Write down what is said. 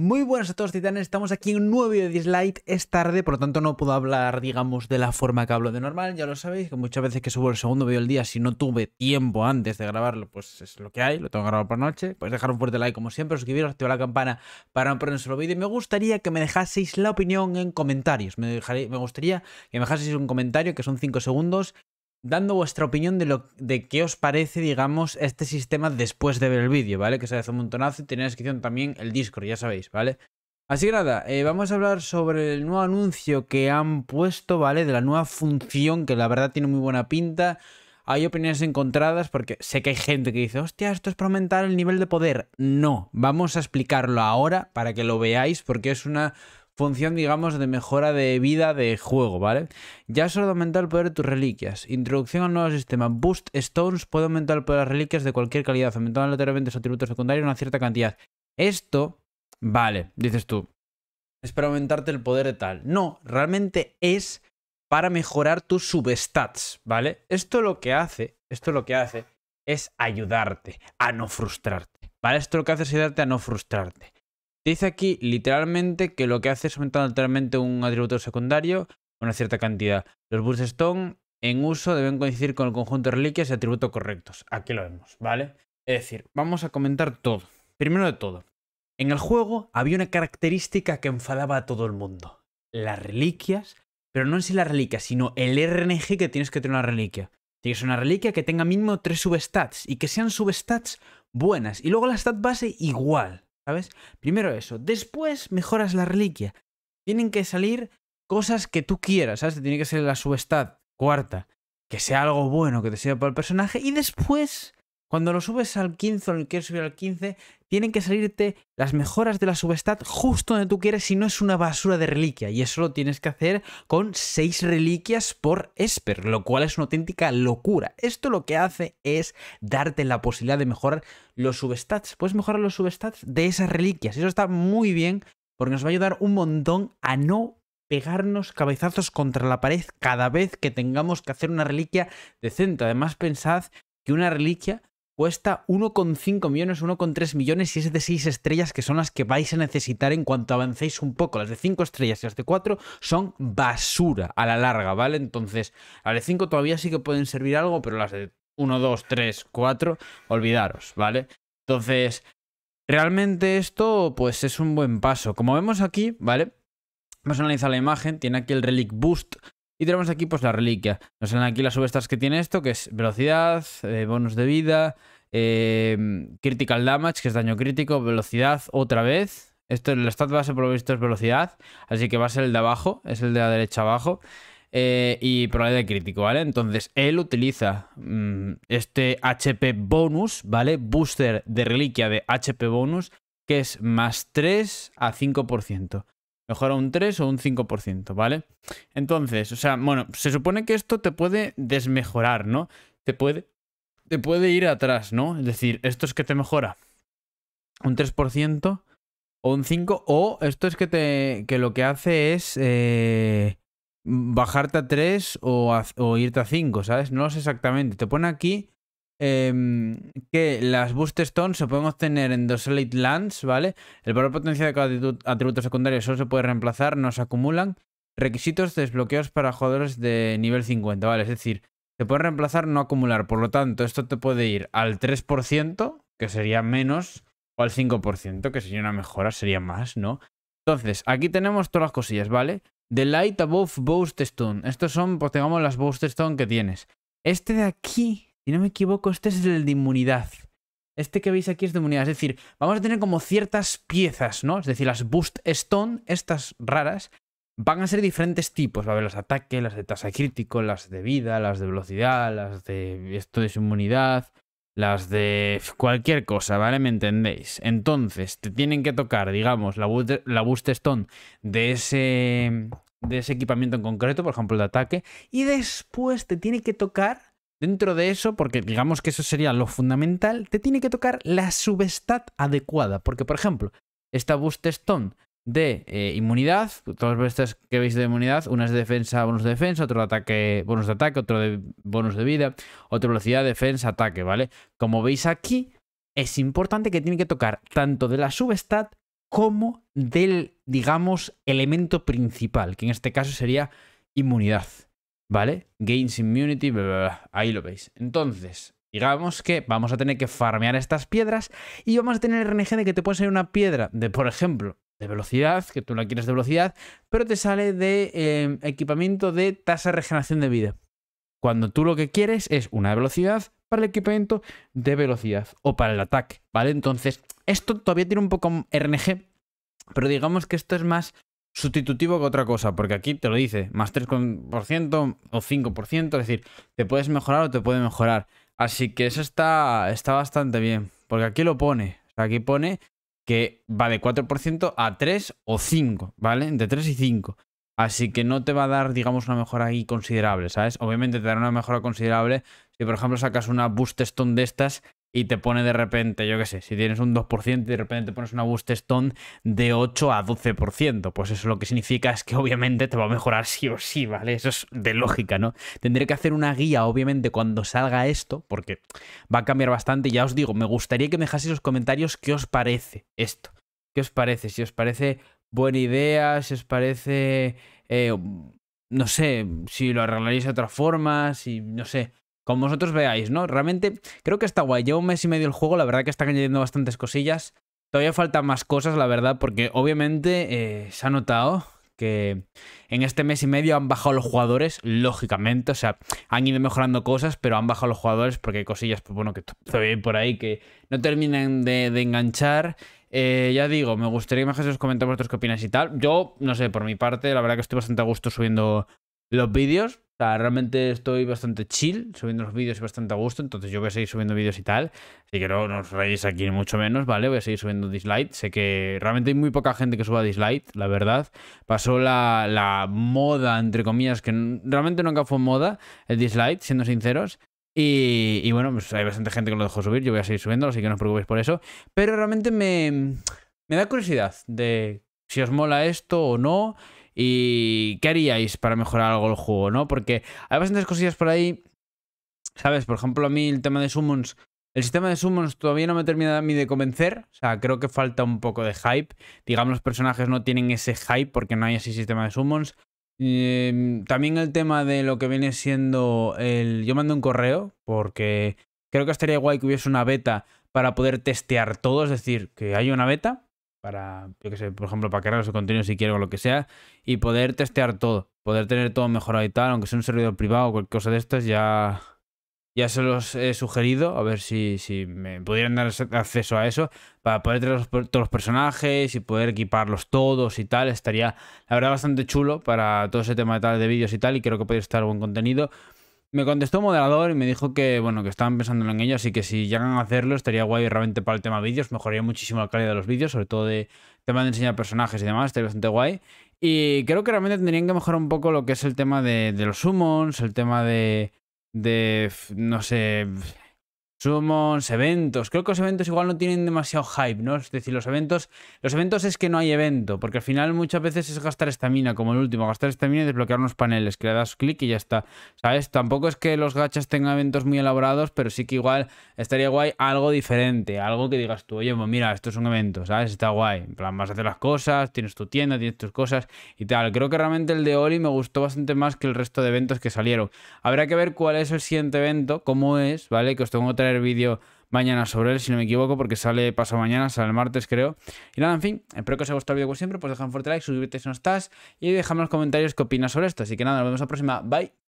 Muy buenas a todos titanes, estamos aquí en un nuevo video de Dislight, es tarde, por lo tanto no puedo hablar, digamos, de la forma que hablo de normal, ya lo sabéis, que muchas veces que subo el segundo video del día, si no tuve tiempo antes de grabarlo, pues es lo que hay, lo tengo grabar por noche, pues dejar un fuerte like como siempre, suscribiros, activar la campana para no perder un solo vídeo, y me gustaría que me dejaseis la opinión en comentarios, me, me gustaría que me dejaseis un comentario, que son 5 segundos, dando vuestra opinión de, lo, de qué os parece, digamos, este sistema después de ver el vídeo, ¿vale? Que se hace un montonazo y tenéis en la descripción también el Discord, ya sabéis, ¿vale? Así que nada, eh, vamos a hablar sobre el nuevo anuncio que han puesto, ¿vale? De la nueva función que la verdad tiene muy buena pinta. Hay opiniones encontradas porque sé que hay gente que dice, hostia, esto es para aumentar el nivel de poder. No, vamos a explicarlo ahora para que lo veáis porque es una función, digamos, de mejora de vida de juego, ¿vale? Ya solo aumentar el poder de tus reliquias. Introducción al nuevo sistema. Boost Stones puede aumentar el poder de las reliquias de cualquier calidad, aumentando aleatoriamente su atributo secundario una cierta cantidad. Esto, vale, dices tú, es para aumentarte el poder de tal. No, realmente es para mejorar tus substats, ¿vale? Esto lo que hace, esto lo que hace es ayudarte a no frustrarte, ¿vale? Esto lo que hace es ayudarte a no frustrarte. Dice aquí literalmente que lo que hace es aumentar literalmente un atributo secundario una cierta cantidad. Los Burst Stone en uso deben coincidir con el conjunto de reliquias y atributos correctos. Aquí lo vemos, ¿vale? Es decir, vamos a comentar todo. Primero de todo, en el juego había una característica que enfadaba a todo el mundo. Las reliquias, pero no en sí las reliquias, sino el RNG que tienes que tener una reliquia. Tienes una reliquia que tenga mínimo tres substats y que sean substats buenas. Y luego la stat base igual. ¿Sabes? Primero eso. Después mejoras la reliquia. Tienen que salir cosas que tú quieras, ¿sabes? Tiene que ser la subestad cuarta, que sea algo bueno que te sirva para el personaje. Y después cuando lo subes al 15 o lo quieres subir al 15, tienen que salirte las mejoras de la substat justo donde tú quieres si no es una basura de reliquia. Y eso lo tienes que hacer con 6 reliquias por Esper, lo cual es una auténtica locura. Esto lo que hace es darte la posibilidad de mejorar los substats. Puedes mejorar los substats de esas reliquias. Eso está muy bien porque nos va a ayudar un montón a no pegarnos cabezazos contra la pared cada vez que tengamos que hacer una reliquia decente. Además, pensad que una reliquia cuesta 1,5 millones, 1,3 millones y es de 6 estrellas que son las que vais a necesitar en cuanto avancéis un poco. Las de 5 estrellas y las de 4 son basura a la larga, ¿vale? Entonces, las de 5 todavía sí que pueden servir algo, pero las de 1, 2, 3, 4, olvidaros, ¿vale? Entonces, realmente esto pues es un buen paso. Como vemos aquí, ¿vale? Vamos a analizar la imagen, tiene aquí el Relic Boost, y tenemos aquí pues la reliquia. Nos salen aquí las subestas que tiene esto, que es velocidad, eh, bonus de vida, em, critical damage, que es daño crítico, velocidad otra vez. Esto, el stat base por lo visto es velocidad, así que va a ser el de abajo, es el de la derecha abajo. Eh, y probabilidad de crítico, ¿vale? Entonces, él utiliza mm, este HP bonus, ¿vale? Booster de reliquia de HP bonus, que es más 3 a 5%. Mejora un 3 o un 5%, ¿vale? Entonces, o sea, bueno, se supone que esto te puede desmejorar, ¿no? Te puede, te puede ir atrás, ¿no? Es decir, esto es que te mejora un 3% o un 5%, o esto es que, te, que lo que hace es eh, bajarte a 3 o, o irte a 5, ¿sabes? No lo sé exactamente. Te pone aquí Em, que las Boost Stones se pueden obtener en dos Elite Lands, ¿vale? El valor potencial de cada atributo secundario solo se puede reemplazar, no se acumulan. Requisitos desbloqueados para jugadores de nivel 50, ¿vale? Es decir, se puede reemplazar, no acumular. Por lo tanto, esto te puede ir al 3%, que sería menos, o al 5%, que sería una mejora, sería más, ¿no? Entonces, aquí tenemos todas las cosillas, ¿vale? The Light Above Boost Stone. Estos son, pues digamos, las Boost Stone que tienes. Este de aquí no me equivoco, este es el de inmunidad. Este que veis aquí es de inmunidad. Es decir, vamos a tener como ciertas piezas, ¿no? Es decir, las Boost Stone, estas raras, van a ser diferentes tipos. Va a haber los ataques, las de tasa crítico, las de vida, las de velocidad, las de esto de inmunidad, las de cualquier cosa, ¿vale? ¿Me entendéis? Entonces, te tienen que tocar, digamos, la, la Boost Stone de ese, de ese equipamiento en concreto, por ejemplo, el de ataque, y después te tiene que tocar Dentro de eso, porque digamos que eso sería lo fundamental, te tiene que tocar la substat adecuada. Porque, por ejemplo, esta Boost Stone de eh, inmunidad, todas estas que veis de inmunidad, una es de defensa, bonus de defensa, otro de ataque, bonus de ataque, otro de bonus de vida, otra velocidad, defensa, ataque, ¿vale? Como veis aquí, es importante que tiene que tocar tanto de la substat como del, digamos, elemento principal, que en este caso sería inmunidad. ¿Vale? Gains immunity, ahí lo veis. Entonces, digamos que vamos a tener que farmear estas piedras y vamos a tener RNG de que te puede salir una piedra de, por ejemplo, de velocidad, que tú la quieres de velocidad, pero te sale de eh, equipamiento de tasa de regeneración de vida. Cuando tú lo que quieres es una velocidad para el equipamiento de velocidad o para el ataque, ¿vale? Entonces, esto todavía tiene un poco RNG, pero digamos que esto es más sustitutivo que otra cosa, porque aquí te lo dice, más 3% o 5%, es decir, te puedes mejorar o te puede mejorar. Así que eso está, está bastante bien, porque aquí lo pone, aquí pone que va de 4% a 3 o 5, ¿vale? Entre 3 y 5. Así que no te va a dar, digamos, una mejora ahí considerable, ¿sabes? Obviamente te dará una mejora considerable si, por ejemplo, sacas una Boost Stone de estas y te pone de repente, yo qué sé, si tienes un 2% y de repente te pones una Boost Stone de 8 a 12%, pues eso lo que significa es que obviamente te va a mejorar sí o sí, ¿vale? Eso es de lógica, ¿no? Tendré que hacer una guía, obviamente, cuando salga esto, porque va a cambiar bastante. Ya os digo, me gustaría que me dejaseis los comentarios qué os parece esto. ¿Qué os parece? Si os parece buena idea, si os parece, eh, no sé, si lo arreglaréis de otra forma, si, no sé, como vosotros veáis, ¿no? Realmente creo que está guay. Llevo un mes y medio el juego, la verdad que están añadiendo bastantes cosillas. Todavía faltan más cosas, la verdad, porque obviamente eh, se ha notado que en este mes y medio han bajado los jugadores, lógicamente, o sea, han ido mejorando cosas, pero han bajado los jugadores porque hay cosillas, pues bueno, que todavía por ahí que no terminan de enganchar eh, ya digo, me gustaría que dejaseis comentar vosotros qué opináis y tal. Yo, no sé, por mi parte, la verdad que estoy bastante a gusto subiendo los vídeos. O sea, realmente estoy bastante chill subiendo los vídeos y bastante a gusto. Entonces yo voy a seguir subiendo vídeos y tal. Así que no, no os reís aquí ni mucho menos, ¿vale? Voy a seguir subiendo dislike. Sé que realmente hay muy poca gente que suba dislike, la verdad. Pasó la, la moda, entre comillas, que realmente nunca fue moda, el dislike, siendo sinceros. Y, bueno, pues hay bastante gente que lo dejó subir, yo voy a seguir subiendo, así que no os preocupéis por eso. Pero realmente me, me da curiosidad de si os mola esto o no. Y qué haríais para mejorar algo el juego, ¿no? Porque hay bastantes cosillas por ahí. ¿Sabes? Por ejemplo, a mí el tema de summons. El sistema de summons todavía no me termina a mí de convencer. O sea, creo que falta un poco de hype. Digamos, los personajes no tienen ese hype porque no hay ese sistema de summons. Em, también el tema de lo que viene siendo el... Yo mando un correo porque creo que estaría guay que hubiese una beta para poder testear todo, es decir, que haya una beta para, yo que sé, por ejemplo, para cargar su contenido si quiero o lo que sea, y poder testear todo, poder tener todo mejorado y tal, aunque sea un servidor privado o cualquier cosa de estas, ya, ya se los he sugerido, a ver si, si me pudieran dar acceso a eso, para poder tener todos los personajes y poder equiparlos todos y tal. Estaría, la verdad, bastante chulo para todo ese tema de de vídeos y tal, y creo que podría estar buen contenido. Me contestó moderador y me dijo que, bueno, que estaban pensando en ello, así que si llegan a hacerlo, estaría guay realmente para el tema vídeos, mejoraría muchísimo la calidad de los vídeos, sobre todo de tema de enseñar personajes y demás, estaría bastante guay. Y creo que realmente tendrían que mejorar un poco lo que es el tema de, de los summons, el tema de, de, no sé, Summons, eventos. Creo que los eventos igual no tienen demasiado hype, ¿no? Es decir, los eventos. Los eventos es que no hay evento, porque al final muchas veces es gastar estamina, como el último, gastar estamina y desbloquear unos paneles, que le das clic y ya está. ¿Sabes? Tampoco es que los gachas tengan eventos muy elaborados, pero sí que igual estaría guay algo diferente, algo que digas tú, oye, pues mira, esto es un evento, ¿sabes? Está guay. En plan, vas a hacer las cosas, tienes tu tienda, tienes tus cosas y tal. Creo que realmente el de Oli me gustó bastante más que el resto de eventos que salieron. Habrá que ver cuál es el siguiente evento, cómo es, ¿vale? Que os tengo que vídeo mañana sobre él, si no me equivoco, porque sale paso mañana, sale el martes, creo. Y nada, en fin, espero que os haya gustado el vídeo como siempre, pues deja un fuerte like, suscríbete si no estás y déjame en los comentarios qué opinas sobre esto. Así que nada, nos vemos la próxima. Bye.